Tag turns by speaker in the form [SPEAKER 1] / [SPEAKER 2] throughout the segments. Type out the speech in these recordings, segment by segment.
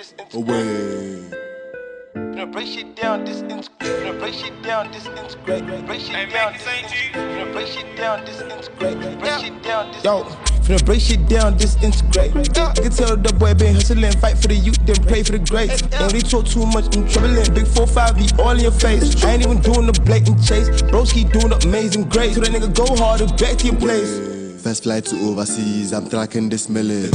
[SPEAKER 1] this
[SPEAKER 2] away.
[SPEAKER 1] Finna break shit down, disintegrate. Finna break shit down, disintegrate. Break shit down, disintegrate. Finna break shit down, disintegrate. Break shit down, this Yo, finna break shit down, disintegrate. I can tell the boy been hustling, fight for the youth, then pray for the greats. Ain't really talk too much, I'm troubling. Big 4-5 be all in your face. I ain't even doing the blatant chase. Broski doing amazing grace. So that nigga go harder, back to your place.
[SPEAKER 2] First flight to overseas, I'm tracking this million.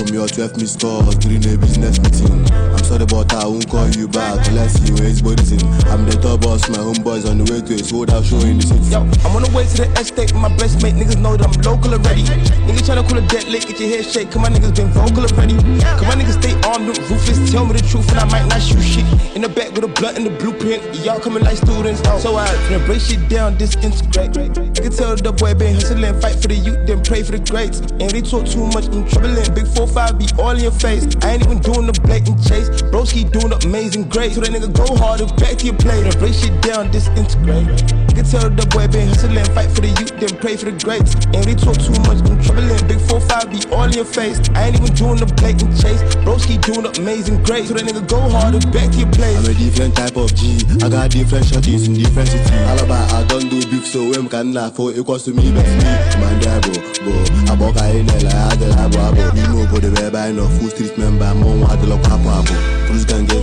[SPEAKER 2] From your 12 missed calls during a business meeting. I'm sorry but I won't call you back. unless you where it's budgeting. I'm the top boss, my homeboys on the way to a sold out show in the city.
[SPEAKER 1] Yo, I'm on the way to the estate, my best mate niggas know that I'm local already. Niggas tryna call a dead lick, get your head shake, cause my niggas been vocal already. Cause my niggas stay armed ruthless, tell me the truth and I might not shoot shit. In the back with a blunt and the blueprint, y'all coming like students. Oh. So I finna break shit down, disintegrate. I can tell the boy been hustling, fight for the youth, then pray for the greats. Ain't really talk too much, I'm troubling. Big 4-5 be all in your face. I ain't even doing the blatant chase. Broski doing amazing grace. So that nigga go harder, back to your plate. And break shit down, disintegrate. I can tell the boy been hustling, fight for the youth, then pray for the greats. Ain't really talk too much, I'm troubling. Big 4-5 be all in your face. I ain't even doing the blatant chase. Doing amazing grace. So that nigga go harder, back to your place.
[SPEAKER 2] I'm a different type of G. I got different shorties in different cities. Alaba, I don't do beef, so when can I for equals to me, best me. Man, bro, bro. I walk out in I did, I go, abo. You know, go the way by no full street member. Mom, I do look up, abo. Police can get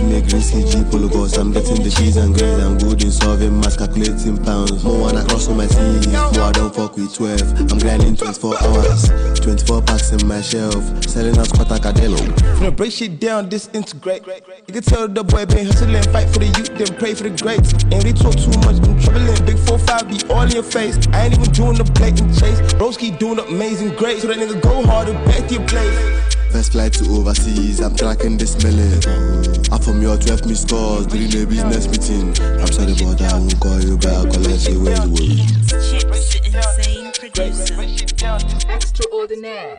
[SPEAKER 2] CG, polo goes. I'm getting the cheese and grains. I'm good in solving mass, calculating pounds. More wanna cross on my teeth. More I don't fuck with 12. I'm grinding 24 hours. 24 packs in my shelf. Selling out squat Cadelo.
[SPEAKER 1] Finna break shit down, disintegrate. You can tell the boy been hustling, fight for the youth, then pray for the greats. Ain't really talk too much, I'm troubling. Big 4-5 be all in your face. I ain't even doing the blatant chase. Broski doing amazing great. So that nigga go harder, back to your place.
[SPEAKER 2] Flight to overseas, I'm tracking this million. I'm from your 12 missed calls during a business meeting. I'm sorry but I won't call you back unless you will worry.
[SPEAKER 3] Chips, the insane producer.
[SPEAKER 1] Break shit down,
[SPEAKER 4] Extraordinaire.